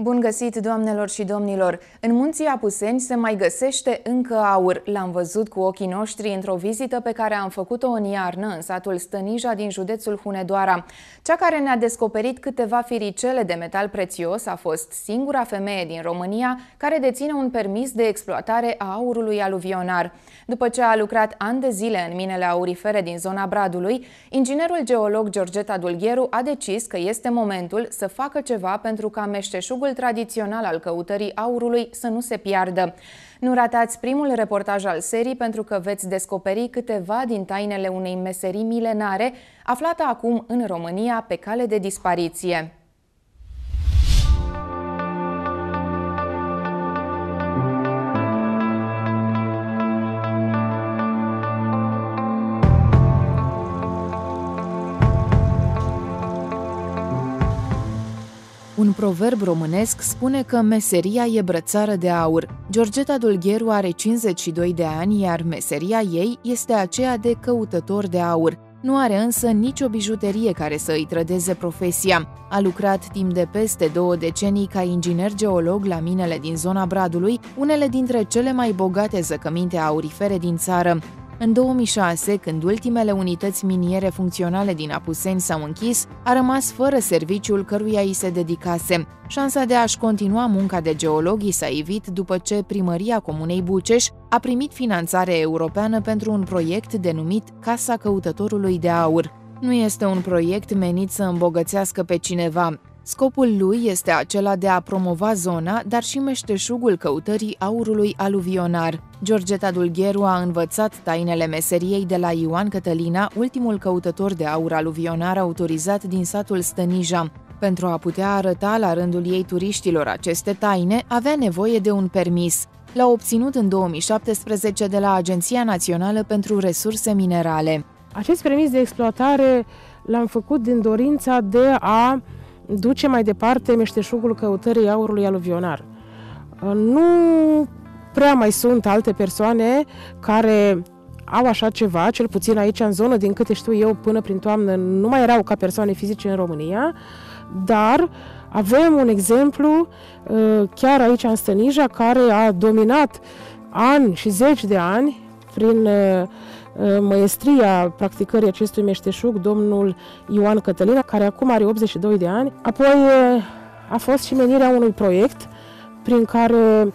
Bun găsit, doamnelor și domnilor! În munții Apuseni se mai găsește încă aur. L-am văzut cu ochii noștri într-o vizită pe care am făcut-o în iarnă în satul Stănija din județul Hunedoara. Cea care ne-a descoperit câteva firicele de metal prețios a fost singura femeie din România care deține un permis de exploatare a aurului aluvionar. După ce a lucrat ani de zile în minele aurifere din zona Bradului, inginerul geolog Georgeta Dulgheru a decis că este momentul să facă ceva pentru ca meșteșugul scopul tradițional al căutării aurului să nu se piardă. Nu ratați primul reportaj al serii pentru că veți descoperi câteva din tainele unei meserii milenare aflată acum în România pe cale de dispariție. Un proverb românesc spune că meseria e brățară de aur. Georgeta Dulgheru are 52 de ani, iar meseria ei este aceea de căutător de aur. Nu are însă nicio bijuterie care să îi trădeze profesia. A lucrat timp de peste două decenii ca inginer geolog la minele din zona Bradului, unele dintre cele mai bogate zăcăminte aurifere din țară. În 2006, când ultimele unități miniere funcționale din Apuseni s-au închis, a rămas fără serviciul căruia îi se dedicase. Șansa de a-și continua munca de geolog i s-a evit după ce primăria Comunei Buceș a primit finanțare europeană pentru un proiect denumit Casa Căutătorului de Aur. Nu este un proiect menit să îmbogățească pe cineva, Scopul lui este acela de a promova zona, dar și meșteșugul căutării aurului aluvionar. Georgeta Dulgheru a învățat tainele meseriei de la Ioan Cătălina, ultimul căutător de aur aluvionar autorizat din satul Stănija. Pentru a putea arăta la rândul ei turiștilor aceste taine, avea nevoie de un permis. L-a obținut în 2017 de la Agenția Națională pentru Resurse Minerale. Acest permis de exploatare l-am făcut din dorința de a duce mai departe meșteșugul căutării aurului aluvionar. Nu prea mai sunt alte persoane care au așa ceva, cel puțin aici în zonă, din câte știu eu, până prin toamnă nu mai erau ca persoane fizice în România, dar avem un exemplu uh, chiar aici în Stănija care a dominat ani și zeci de ani prin uh, maestria practicării acestui meșteșug, domnul Ioan Cătălina, care acum are 82 de ani. Apoi a fost și menirea unui proiect prin care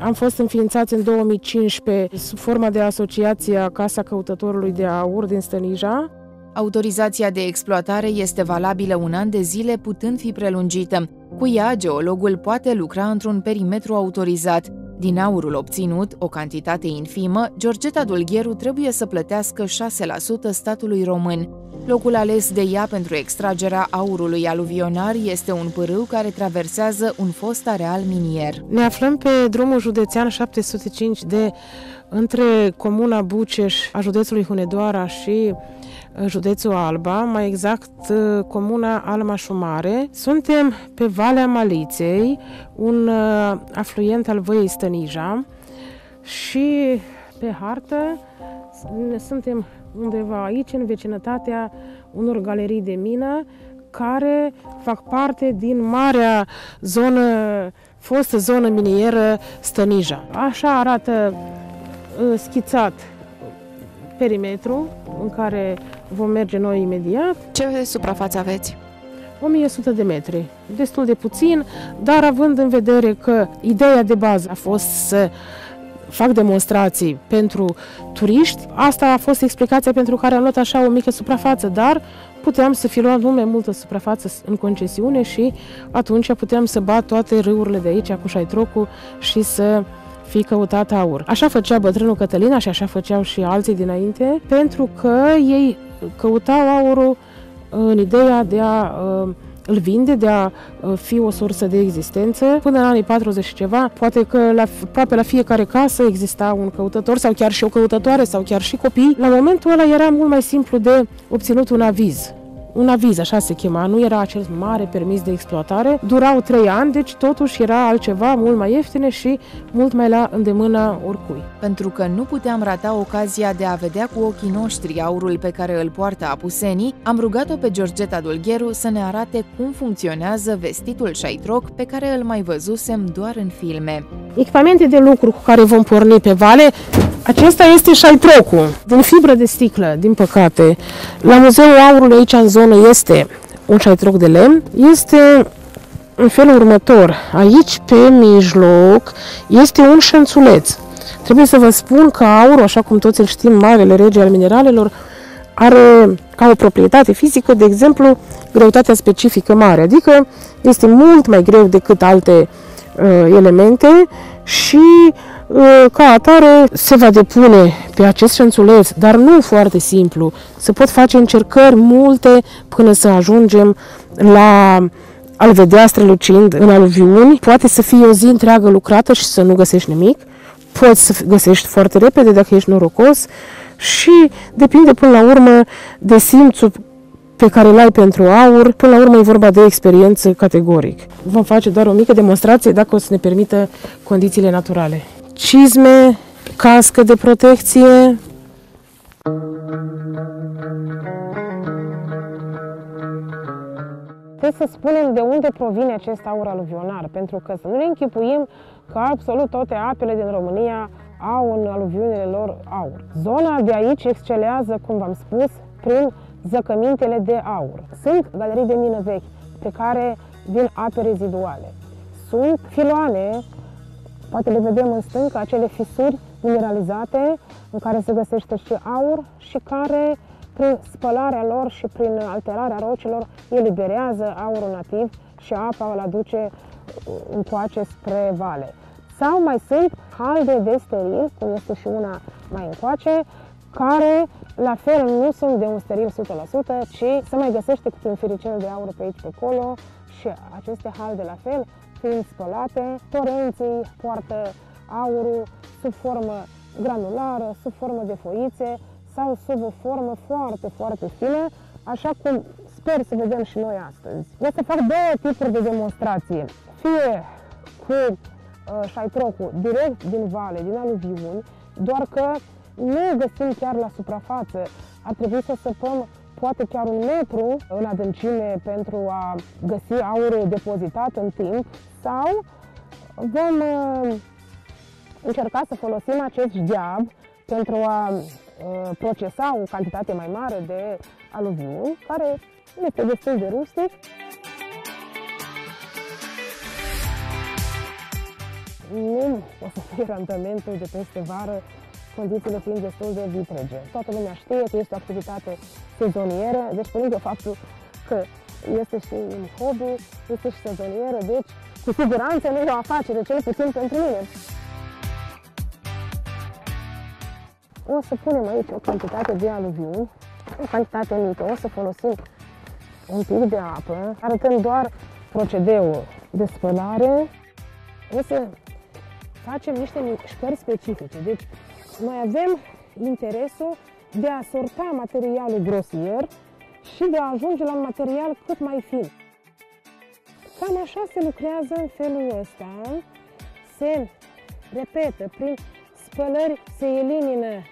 am fost înființați în 2015 sub forma de asociație Casa Căutătorului de Aur din Stănija. Autorizația de exploatare este valabilă un an de zile, putând fi prelungită. Cu ea, geologul poate lucra într-un perimetru autorizat, din aurul obținut, o cantitate infimă, Georgeta Dulgheru trebuie să plătească 6% statului român. Locul ales de ea pentru extragerea aurului aluvionar este un pârâu care traversează un fost areal minier. Ne aflăm pe drumul județean 705 de între comuna Buceș a județului Hunedoara și județul Alba, mai exact uh, comuna Almașumare. Suntem pe Valea Maliței, un uh, afluent al văii Stănija și pe hartă suntem undeva aici, în vecinătatea unor galerii de mină care fac parte din marea zonă, fostă zonă minieră Stănija. Așa arată uh, schițat perimetru în care vom merge noi imediat. Ce suprafață aveți? 1100 de metri, destul de puțin, dar având în vedere că ideea de bază a fost să fac demonstrații pentru turiști, asta a fost explicația pentru care am luat așa o mică suprafață, dar puteam să fi luat mult mai multă suprafață în concesiune și atunci puteam să bat toate râurile de aici cu șaitrocul și să fi căutat aur. Așa făcea bătrânul Cătălina și așa făceau și alții dinainte, pentru că ei căutau aurul în ideea de a uh, îl vinde, de a uh, fi o sursă de existență. Până în anii 40 și ceva, poate că la, aproape la fiecare casă exista un căutător sau chiar și o căutătoare sau chiar și copii. La momentul ăla era mult mai simplu de obținut un aviz un aviz, așa se chema, nu era acel mare permis de exploatare. Durau trei ani, deci totuși era altceva mult mai ieftine și mult mai la îndemâna oricui. Pentru că nu puteam rata ocazia de a vedea cu ochii noștri aurul pe care îl poartă apusenii, am rugat-o pe Georgeta Dulgheru să ne arate cum funcționează vestitul șaitroc pe care îl mai văzusem doar în filme. Echipamente de lucru cu care vom porni pe vale, acesta este șaitrocul, din fibră de sticlă, din păcate. La Muzeul Aurului aici în zonă este un șaitroc de lemn. Este în felul următor. Aici, pe mijloc, este un șanțuleț. Trebuie să vă spun că aurul, așa cum toți îl știm, marele rege al mineralelor, are ca o proprietate fizică, de exemplu, greutatea specifică mare, adică este mult mai greu decât alte uh, elemente și uh, ca atare se va depune pe acest șanțuleț, dar nu foarte simplu. Se pot face încercări multe până să ajungem la al vedea strălucind în aluviuni. Poate să fie o zi întreagă lucrată și să nu găsești nimic. Poți să găsești foarte repede dacă ești norocos și depinde până la urmă de simțul pe care îl ai pentru aur, până la urmă e vorba de experiență categoric. Vom face doar o mică demonstrație dacă o să ne permită condițiile naturale. Cizme, cască de protecție. Trebuie să spunem de unde provine acest aur aluvionar, pentru că să nu ne închipuim că absolut toate apele din România au în aluviunile lor aur. Zona de aici excelează, cum v-am spus, prin zăcămintele de aur. Sunt galerii de mină vechi pe care vin ape reziduale. Sunt filoane, poate le vedem în stâncă, acele fisuri mineralizate în care se găsește și aur și care prin spălarea lor și prin alterarea rocilor eliberează aurul nativ și apa îl aduce încoace spre vale. Sau mai sunt halde de steril, cum este și una mai încoace, care la fel nu sunt de un steril 100%, ci se mai găsește cu un firicel de aur pe aici pe acolo și aceste halde la fel, fiind spălate, torenții poartă aurul sub formă granulară, sub formă de foițe sau sub o formă foarte, foarte fină, așa cum sper să vedem și noi astăzi. O să fac două tipuri de demonstrație, fie cu uh, șaitrocul direct din vale, din aluviuni, doar că nu găsim chiar la suprafață. Ar trebui să săpăm poate chiar un metru în adâncime pentru a găsi aurul depozitat în timp sau vom uh, încerca să folosim acest geab pentru a uh, procesa o cantitate mai mare de aluviuni, care este destul de rustic. Nu o să fie randamentul de peste vară condițiile fiind destul de vitrege. Toată lumea știe că este o activitate sezonieră, deci pe lângă faptul că este și un hobby, este și sezonieră, deci cu siguranță nu e o afacere, cel puțin pentru mine. O să punem aici o cantitate de aluviuni, o cantitate mică, o să folosim un pic de apă, arătând doar procedeul de spălare. O să facem niște mișcări specifice, deci noi avem interesul de a sorta materialul grosier și de a ajunge la un material cât mai fin. Cam așa se lucrează în felul ăsta. Se repetă prin spălări, se elimină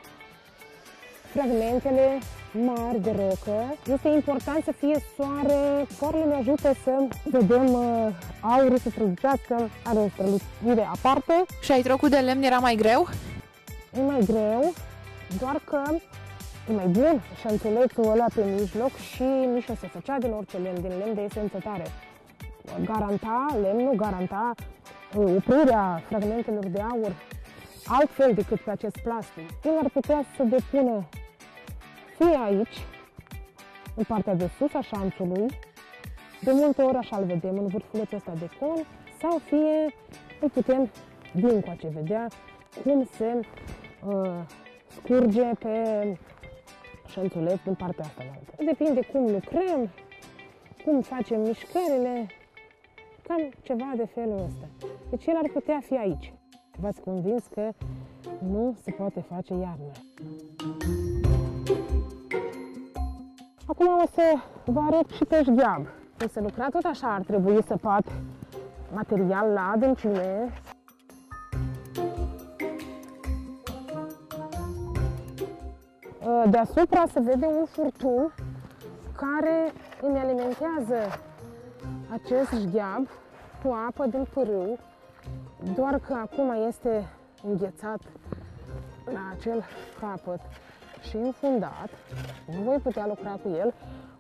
fragmentele mari de rocă. Este important să fie soare. Soarele ne ajută să vedem uh, aurul să strălucească, are o strălucire aparte. Și ai trocul de lemn era mai greu? e mai greu, doar că e mai bun șanțulețul ăla pe mijloc și nici nu se făcea din orice lemn, din lemn de esență tare. Garanta, lemnul garanta uh, oprirea fragmentelor de aur altfel decât pe acest plastic. El ar putea să depună fie aici, în partea de sus a șanțului, de multe ori așa îl vedem în vârfulețul ăsta de con, sau fie îl putem din coace vedea cum se uh, scurge pe șanțuleț din partea asta. Depinde cum lucrăm, cum facem mișcările, cam ceva de felul ăsta. Deci el ar putea fi aici. V-ați convins că nu se poate face iarna. Acum o să vă arăt și pe șgheab. Când se lucra tot așa, ar trebui să pat material la adâncime. Deasupra se vede un furtun care îmi alimentează acest șgheab cu apă din pârâu, doar că acum este înghețat la acel capăt și înfundat. Nu voi putea lucra cu el.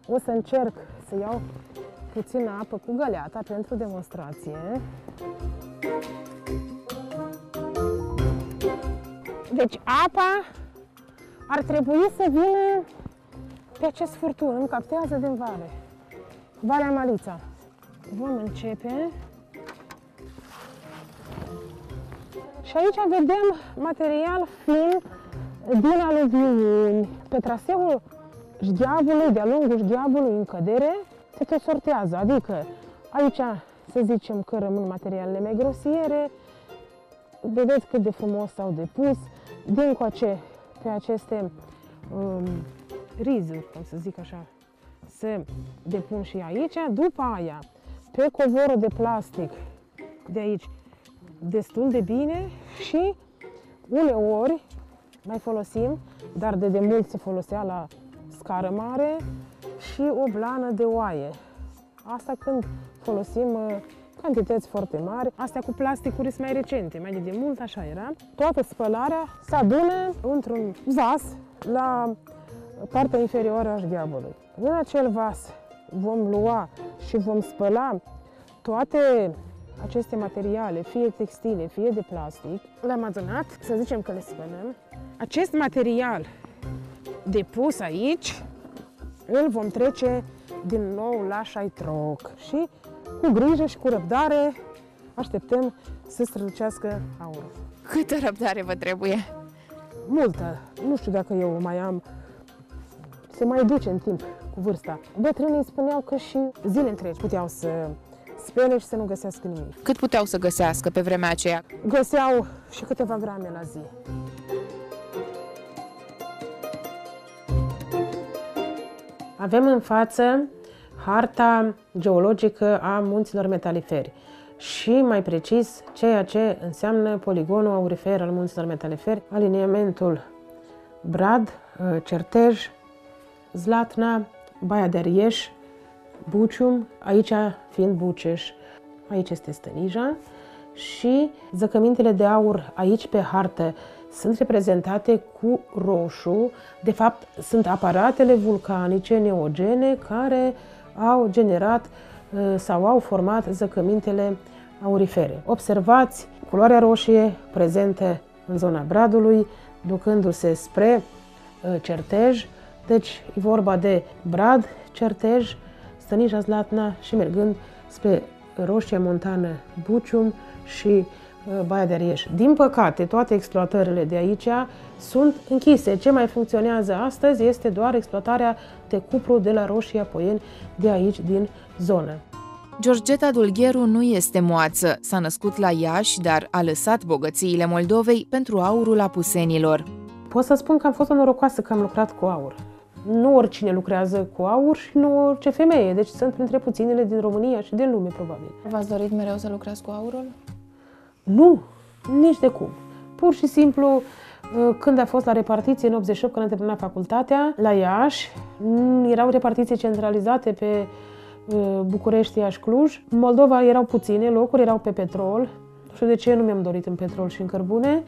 O să încerc să iau puțină apă cu găleata pentru demonstrație. Deci apa ar trebui să vină pe acest furtun, îmi captează din vale. Valea Malița. Vom începe. Și aici vedem material fin din aluviuni. Pe traseul șgheabului, de-a lungul șgheabului în cădere, se tot sortează. Adică aici să zicem că rămân materialele mai grosiere, vedeți cât de frumos s-au depus, din coace pe aceste um, rizuri, cum să zic așa, se depun și aici. După aia, pe covorul de plastic de aici, destul de bine și uneori mai folosim, dar de demult se folosea la scară mare și o blană de oaie. Asta când folosim uh, cantități foarte mari. Astea cu plasticuri sunt mai recente, mai de mult așa era. Toată spălarea se adună într-un vas la partea inferioară a șgheabului. În acel vas vom lua și vom spăla toate aceste materiale, fie textile, fie de plastic. Le-am adunat, să zicem că le spălăm. Acest material depus aici, îl vom trece din nou la șaitroc și cu grijă și cu răbdare așteptăm să strălucească aurul. Câtă răbdare vă trebuie? Multă. Nu știu dacă eu mai am se mai duce în timp cu vârsta. Bătrânii spuneau că și zile întregi puteau să spele și să nu găsească nimic. Cât puteau să găsească pe vremea aceea? Găseau și câteva grame la zi. Avem în față harta geologică a munților metaliferi și, mai precis, ceea ce înseamnă poligonul aurifer al munților metaliferi, aliniamentul Brad, Certej, Zlatna, Baia de Arieș, Bucium, aici fiind Buceș, aici este Stănija și zăcămintele de aur aici pe hartă sunt reprezentate cu roșu. De fapt, sunt aparatele vulcanice neogene care au generat uh, sau au format zăcămintele aurifere. Observați culoarea roșie prezentă în zona Bradului, ducându-se spre uh, Certej, deci e vorba de Brad, Certej, Stănija Zlatna și mergând spre Roșia Montană Bucium și uh, Baia de Arieș. Din păcate, toate exploatările de aici sunt închise. Ce mai funcționează astăzi este doar exploatarea de cupru de la Roșia Poieni de aici, din zonă. Georgeta Dulgheru nu este moață, s-a născut la Iași, dar a lăsat bogățiile Moldovei pentru aurul apusenilor. Pot să spun că am fost o norocoasă că am lucrat cu aur nu oricine lucrează cu aur și nu orice femeie, deci sunt printre puținele din România și din lume, probabil. V-ați dorit mereu să lucrați cu aurul? Nu, nici de cum. Pur și simplu, uh, când a fost la repartiție în 88, când am terminat facultatea, la Iași, mm, erau repartiții centralizate pe uh, București, Iași, Cluj. În Moldova erau puține locuri, erau pe petrol. Nu știu de ce nu mi-am dorit în petrol și în cărbune.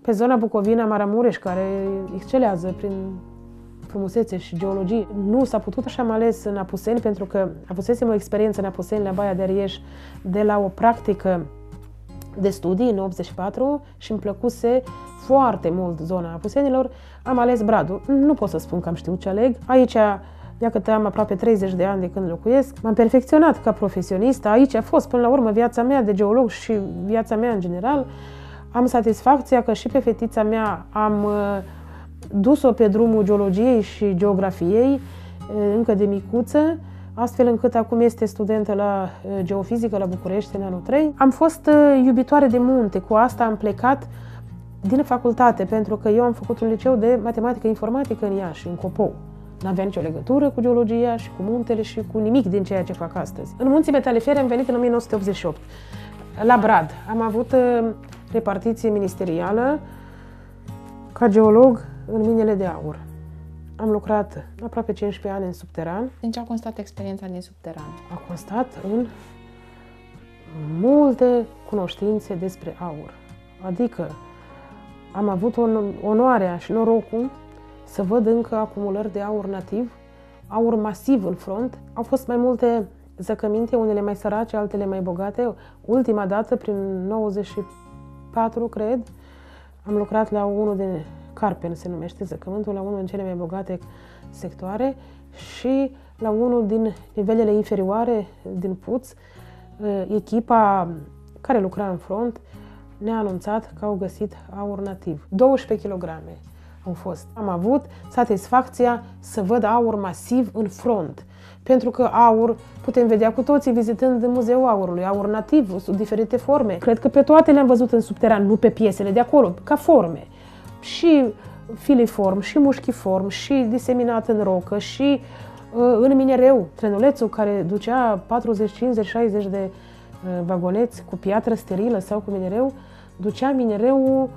Pe zona Bucovina, Maramureș, care excelează prin frumusețe și geologie. Nu s-a putut așa mai ales în Apuseni, pentru că avusesem o experiență în Apuseni, la Baia de Arieș, de la o practică de studii în 84 și îmi plăcuse foarte mult zona Apusenilor. Am ales Bradul. Nu pot să spun că am știut ce aleg. Aici Ia că am aproape 30 de ani de când locuiesc, m-am perfecționat ca profesionist. Aici a fost până la urmă viața mea de geolog și viața mea în general. Am satisfacția că și pe fetița mea am uh, dus-o pe drumul geologiei și geografiei încă de micuță, astfel încât acum este studentă la geofizică la București în anul 3. Am fost iubitoare de munte, cu asta am plecat din facultate, pentru că eu am făcut un liceu de matematică informatică în Iași, în Copou. N-avea nicio legătură cu geologia și cu muntele și cu nimic din ceea ce fac astăzi. În munții metalifere am venit în 1988. La Brad am avut uh, repartiție ministerială ca geolog în minele de aur. Am lucrat aproape 15 ani în subteran. În ce a constat experiența din subteran? A constat în multe cunoștințe despre aur. Adică am avut onoarea și norocul să văd încă acumulări de aur nativ, aur masiv în front. Au fost mai multe zăcăminte, unele mai sărace, altele mai bogate. Ultima dată, prin 94, cred, am lucrat la unul de Carpen, se numește zăcământul, la unul din cele mai bogate sectoare și la unul din nivelele inferioare din Puț, echipa care lucra în front ne-a anunțat că au găsit aur nativ. 12 kg au fost. Am avut satisfacția să văd aur masiv în front. Pentru că aur putem vedea cu toții vizitând Muzeul Aurului, aur nativ, sub diferite forme. Cred că pe toate le-am văzut în subteran, nu pe piesele de acolo, ca forme. Și filiform, și mușchiform, și diseminat în rocă, și uh, în minereu. Trenulețul care ducea 40, 50, 60 de uh, vagoneți cu piatră sterilă sau cu minereu, ducea minereu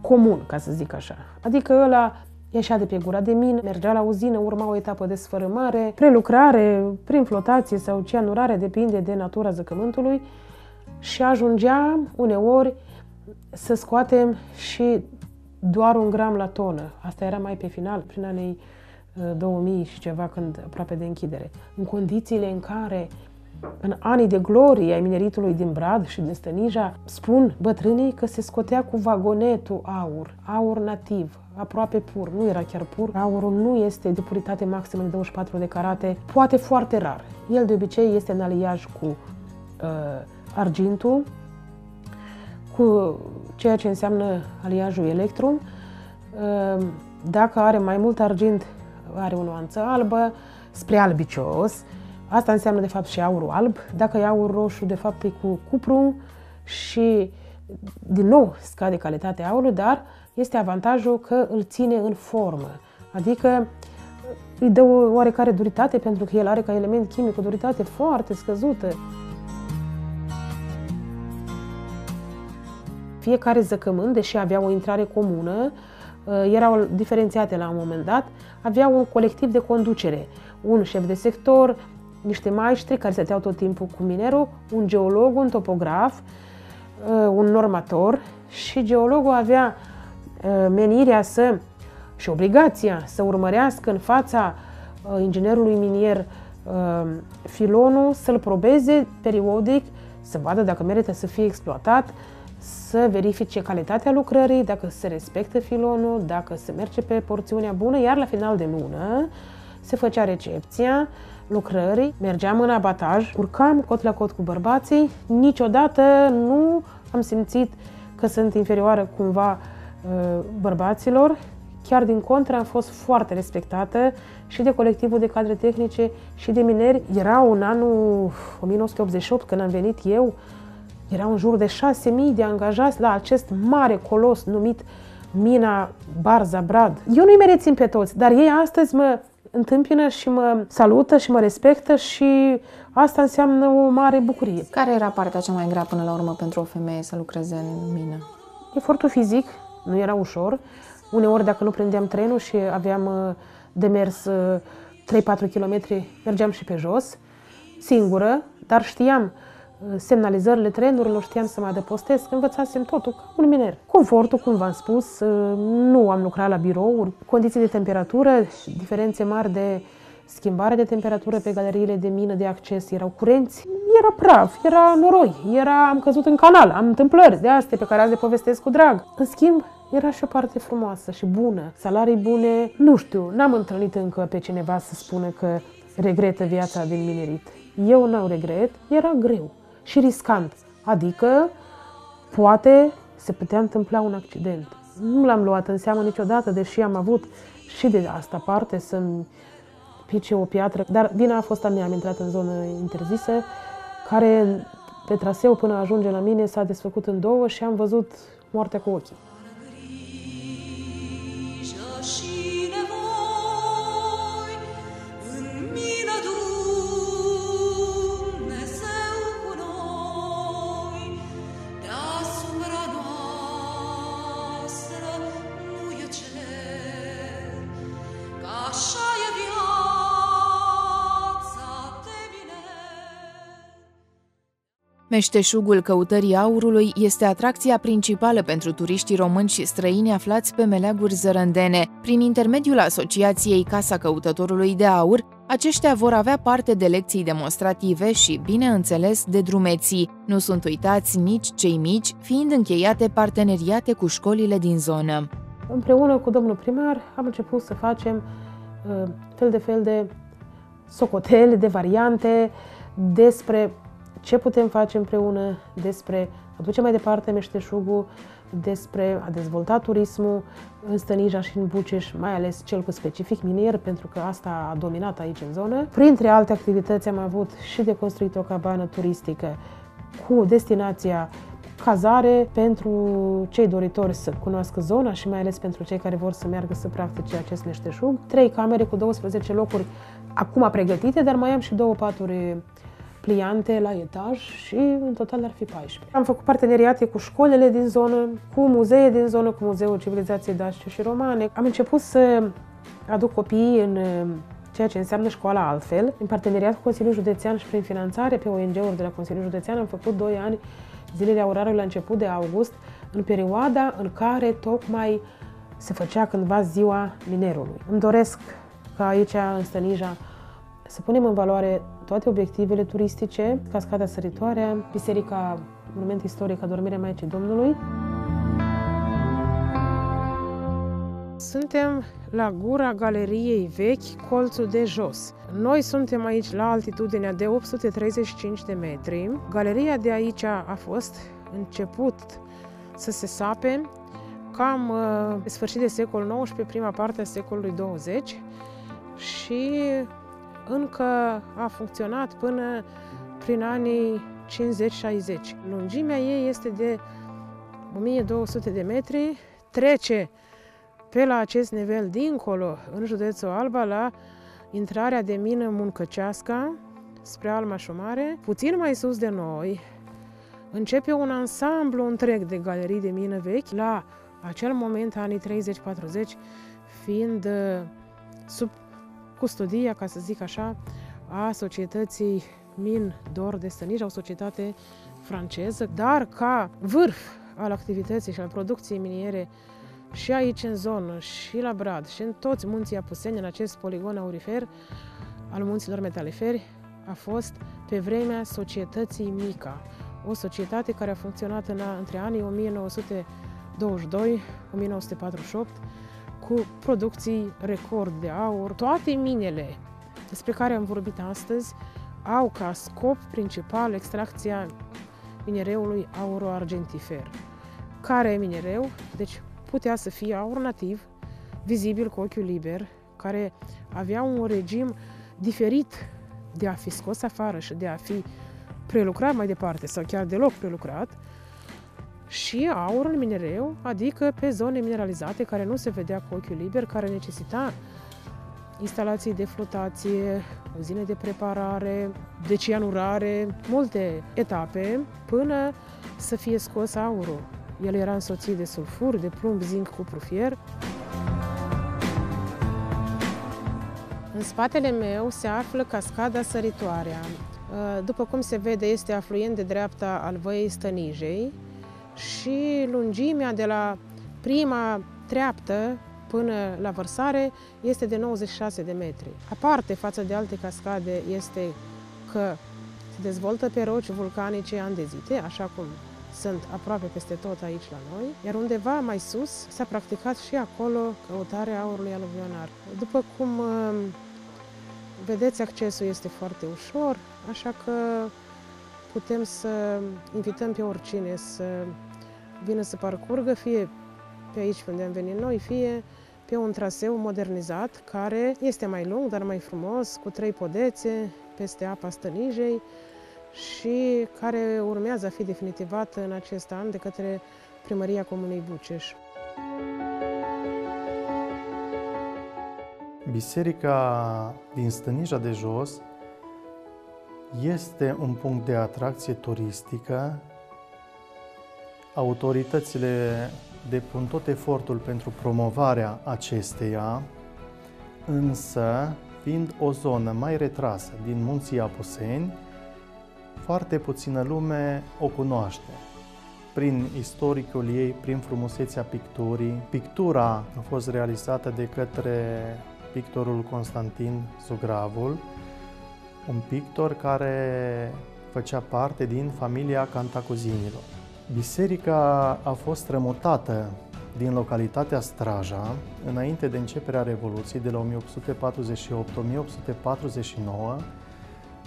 comun, ca să zic așa. Adică ăla ieșea de pe gura de mină, mergea la uzină, urma o etapă de sfărâmare, prelucrare, prin flotație sau cianurare, depinde de natura zăcământului și ajungea uneori să scoatem și doar un gram la tonă. Asta era mai pe final, prin anii 2000 uh, și ceva, când aproape de închidere. În condițiile în care în anii de glorie ai mineritului din Brad și din Stănija, spun bătrânii că se scotea cu vagonetul aur, aur nativ, aproape pur, nu era chiar pur. Aurul nu este de puritate maximă de 24 de carate, poate foarte rar. El de obicei este în aliaj cu uh, argintul, cu ceea ce înseamnă aliajul electrum. Uh, dacă are mai mult argint, are o nuanță albă, spre albicios, Asta înseamnă de fapt și aurul alb. Dacă e aur roșu, de fapt e cu cupru și din nou scade calitatea aurului, dar este avantajul că îl ține în formă. Adică îi dă o oarecare duritate pentru că el are ca element chimic o duritate foarte scăzută. Fiecare zăcământ, deși avea o intrare comună, uh, erau diferențiate la un moment dat, avea un colectiv de conducere. Un șef de sector, niște maestri care stăteau tot timpul cu minerul, un geolog, un topograf, uh, un normator și geologul avea uh, menirea să și obligația să urmărească în fața uh, inginerului minier filonul, să-l probeze periodic, să vadă dacă merită să fie exploatat, să verifice calitatea lucrării, dacă se respectă filonul, dacă se merge pe porțiunea bună, iar la final de lună se făcea recepția, lucrării, mergeam în abataj, urcam cot la cot cu bărbații, niciodată nu am simțit că sunt inferioară cumva uh, bărbaților, chiar din contră am fost foarte respectată și de colectivul de cadre tehnice și de mineri. Era un anul 1988 când am venit eu, era în jur de 6.000 de angajați la acest mare colos numit Mina Barza Brad. Eu nu-i merețim pe toți, dar ei astăzi mă întâmpină și mă salută și mă respectă și asta înseamnă o mare bucurie. Care era partea cea mai grea până la urmă pentru o femeie să lucreze în mină? Efortul fizic nu era ușor. Uneori, dacă nu prindeam trenul și aveam uh, de mers 3-4 uh, km, mergeam și pe jos, singură, dar știam semnalizările trenurilor, știam să mă adăpostesc, învățasem totul ca un miner. Confortul, cum v-am spus, nu am lucrat la birouri, condiții de temperatură, diferențe mari de schimbare de temperatură pe galeriile de mină de acces, erau curenți, era praf, era noroi, era, am căzut în canal, am întâmplări de astea pe care azi le povestesc cu drag. În schimb, era și o parte frumoasă și bună, salarii bune, nu știu, n-am întâlnit încă pe cineva să spună că regretă viața din minerit. Eu n-am regret, era greu și riscant. Adică, poate se putea întâmpla un accident. Nu l-am luat în seamă niciodată, deși am avut și de asta parte să-mi pice o piatră. Dar vina a fost a mea, am intrat în zonă interzisă, care pe traseu până ajunge la mine s-a desfăcut în două și am văzut moartea cu ochii. Meșteșugul căutării aurului este atracția principală pentru turiștii români și străini aflați pe meleaguri zărândene. Prin intermediul asociației Casa Căutătorului de Aur, aceștia vor avea parte de lecții demonstrative și, bineînțeles, de drumeții. Nu sunt uitați nici cei mici, fiind încheiate parteneriate cu școlile din zonă. Împreună cu domnul primar am început să facem uh, fel de fel de socotele, de variante despre ce putem face împreună, despre a duce mai departe meșteșugul, despre a dezvolta turismul în Stănija și în Buceș, mai ales cel cu specific minier, pentru că asta a dominat aici în zonă. Printre alte activități am avut și de construit o cabană turistică cu destinația cazare pentru cei doritori să cunoască zona și mai ales pentru cei care vor să meargă să practice acest meșteșug. Trei camere cu 12 locuri acum pregătite, dar mai am și două paturi pliante la etaj și în total ar fi 14. Am făcut parteneriate cu școlile din zonă, cu muzee din zonă, cu Muzeul Civilizației Dacice și Romane. Am început să aduc copiii în uh, ceea ce înseamnă școala altfel, în parteneriat cu Consiliul Județean și prin finanțare pe ONG-uri de la Consiliul Județean am făcut 2 ani zilele aurare la început de august, în perioada în care tocmai se făcea cândva ziua minerului. Îmi doresc ca aici, în Stănija, să punem în valoare toate obiectivele turistice, Cascada Săritoare, Biserica Monument Istoric a Dormirea Maicii Domnului. Suntem la gura galeriei vechi, colțul de jos. Noi suntem aici la altitudinea de 835 de metri. Galeria de aici a fost început să se sape cam uh, sfârșit de secol XIX, prima parte a secolului 20 și încă a funcționat până prin anii 50-60. Lungimea ei este de 1200 de metri, trece pe la acest nivel dincolo, în județul Alba, la intrarea de mină Muncăceasca, spre Alma Mare. Puțin mai sus de noi, începe un ansamblu întreg de galerii de mină vechi, la acel moment, anii 30-40, fiind uh, sub custodia, ca să zic așa, a societății Min Dor de Stănija, o societate franceză, dar ca vârf al activității și al producției miniere și aici în zonă, și la Brad, și în toți munții Apuseni, în acest poligon aurifer al munților metaliferi, a fost pe vremea societății Mica, o societate care a funcționat în, între anii 1922-1948 cu producții record de aur. Toate minele despre care am vorbit astăzi au ca scop principal extracția minereului auro-argentifer. Care e minereu? Deci putea să fie aur nativ, vizibil cu ochiul liber, care avea un regim diferit de a fi scos afară și de a fi prelucrat mai departe sau chiar deloc prelucrat, și aur în minereu, adică pe zone mineralizate care nu se vedea cu ochiul liber, care necesita instalații de flotație, uzine de preparare, de cianurare, multe etape până să fie scos aurul. El era însoțit de sulfur, de plumb, zinc, cupru, fier. În spatele meu se află cascada Săritoarea. După cum se vede, este afluent de dreapta al văii Stănijei, și lungimea de la prima treaptă până la vărsare este de 96 de metri. Aparte față de alte cascade este că se dezvoltă pe roci vulcanice andezite, așa cum sunt aproape peste tot aici la noi, iar undeva mai sus s-a practicat și acolo căutarea aurului aluvionar. După cum um, vedeți, accesul este foarte ușor, așa că putem să invităm pe oricine să vină să parcurgă, fie pe aici unde am venit noi, fie pe un traseu modernizat, care este mai lung, dar mai frumos, cu trei podețe peste apa Stănijei și care urmează a fi definitivat în acest an de către Primăria Comunei Buceș. Biserica din Stănija de Jos este un punct de atracție turistică Autoritățile depun tot efortul pentru promovarea acesteia, însă, fiind o zonă mai retrasă din munții Apuseni, foarte puțină lume o cunoaște prin istoricul ei, prin frumusețea picturii. Pictura a fost realizată de către pictorul Constantin Zugravul, un pictor care făcea parte din familia Cantacuzinilor. Biserica a fost rămutată din localitatea Straja înainte de începerea Revoluției de la 1848-1849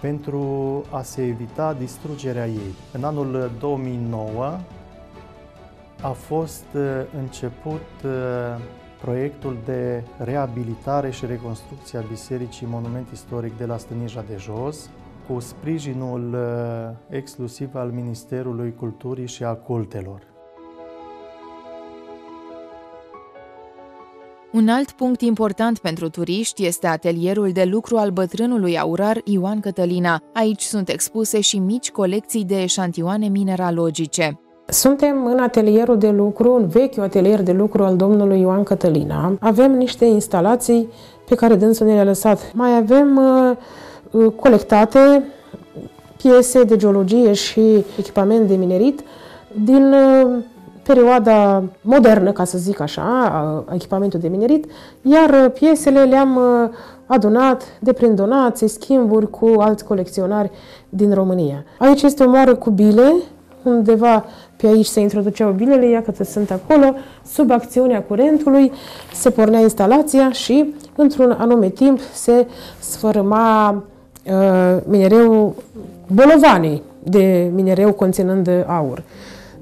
pentru a se evita distrugerea ei. În anul 2009 a fost uh, început uh, proiectul de reabilitare și reconstrucție a Bisericii Monument Istoric de la Stânija de Jos, cu sprijinul uh, exclusiv al Ministerului Culturii și a Cultelor. Un alt punct important pentru turiști este atelierul de lucru al bătrânului aurar Ioan Cătălina. Aici sunt expuse și mici colecții de eșantioane mineralogice. Suntem în atelierul de lucru, în vechiul atelier de lucru al domnului Ioan Cătălina. Avem niște instalații pe care dânsul ne le-a lăsat. Mai avem uh, uh, colectate piese de geologie și echipament de minerit din uh, perioada modernă, ca să zic așa, a echipamentul de minerit, iar uh, piesele le-am uh, adunat de prin donații, schimburi cu alți colecționari din România. Aici este o moară cu bile, undeva pe aici se introduceau bilele, iată sunt acolo, sub acțiunea curentului se pornea instalația și într-un anume timp se sfărâma uh, minereu bolovanii de minereu conținând aur.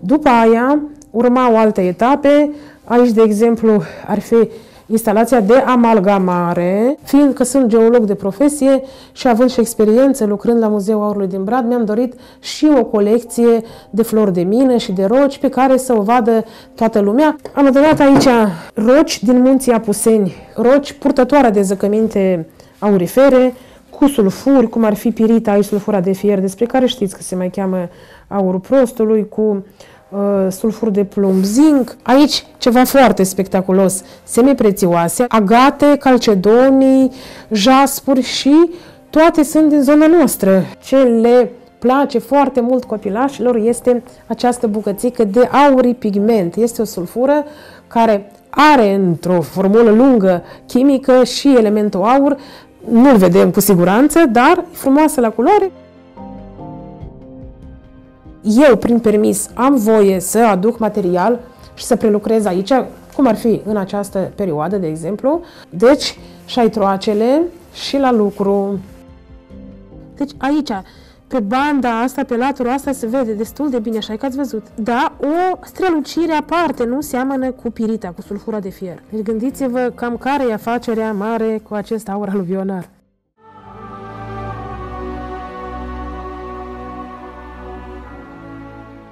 După aia urmau alte etape, aici de exemplu ar fi instalația de amalgamare, fiindcă sunt geolog de profesie și având și experiență lucrând la Muzeul Aurului din Brad, mi-am dorit și o colecție de flori de mină și de roci pe care să o vadă toată lumea. Am adunat aici roci din munții Apuseni, roci purtătoare de zăcăminte aurifere, cu sulfuri, cum ar fi pirita, aici sulfura de fier, despre care știți că se mai cheamă aurul prostului, cu Uh, sulfur de plumb, zinc. Aici ceva foarte spectaculos, semiprețioase, agate, calcedonii, jaspuri și toate sunt din zona noastră. Ce le place foarte mult copilașilor este această bucățică de auri pigment. Este o sulfură care are într-o formulă lungă chimică și elementul aur, nu-l vedem cu siguranță, dar e frumoasă la culoare eu, prin permis, am voie să aduc material și să prelucrez aici, cum ar fi în această perioadă, de exemplu. Deci, șaitroacele și la lucru. Deci aici, pe banda asta, pe latura asta, se vede destul de bine, așa că ați văzut. Da, o strălucire aparte, nu seamănă cu pirita, cu sulfura de fier. Deci gândiți-vă cam care e afacerea mare cu acest aur aluvionar.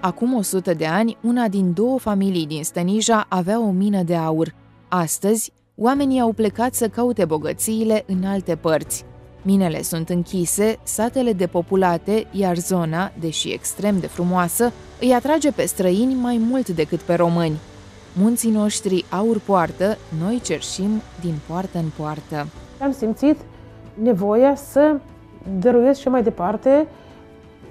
Acum 100 de ani, una din două familii din Stănija avea o mină de aur. Astăzi, oamenii au plecat să caute bogățiile în alte părți. Minele sunt închise, satele depopulate, iar zona, deși extrem de frumoasă, îi atrage pe străini mai mult decât pe români. Munții noștri aur poartă, noi cerșim din poartă în poartă. Am simțit nevoia să dăruiesc și mai departe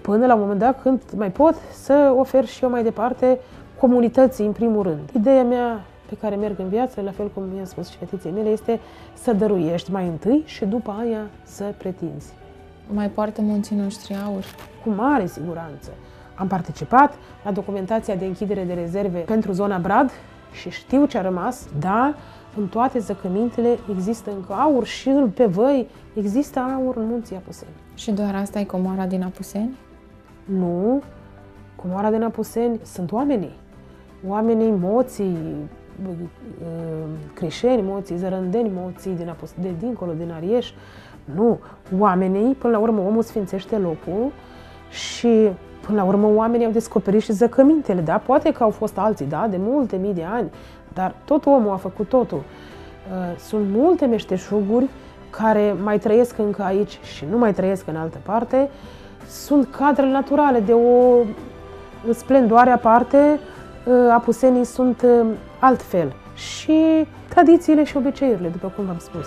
până la un moment dat când mai pot să ofer și eu mai departe comunității în primul rând. Ideea mea pe care merg în viață, la fel cum mi-a spus și fetiței mele, este să dăruiești mai întâi și după aia să pretinzi. Mai poartă munții noștri aur? Cu mare siguranță. Am participat la documentația de închidere de rezerve pentru zona Brad și știu ce a rămas, da, în toate zăcămintele există încă aur și pe văi există aur în munții Apuseni. Și doar asta e comoara din Apuseni? Nu, comoara de Napuseni sunt oamenii. Oamenii, moții, creșeni, moții, zărândeni, moții din Apus, de dincolo, din Arieș. Nu, oamenii, până la urmă, omul sfințește locul și până la urmă oamenii au descoperit și zăcămintele, da? Poate că au fost alții, da? De multe mii de ani, dar tot omul a făcut totul. Uh, sunt multe meșteșuguri care mai trăiesc încă aici și nu mai trăiesc în altă parte sunt cadre naturale de o splendoare aparte, ă, apusenii sunt ă, altfel și tradițiile și obiceiurile, după cum v-am spus.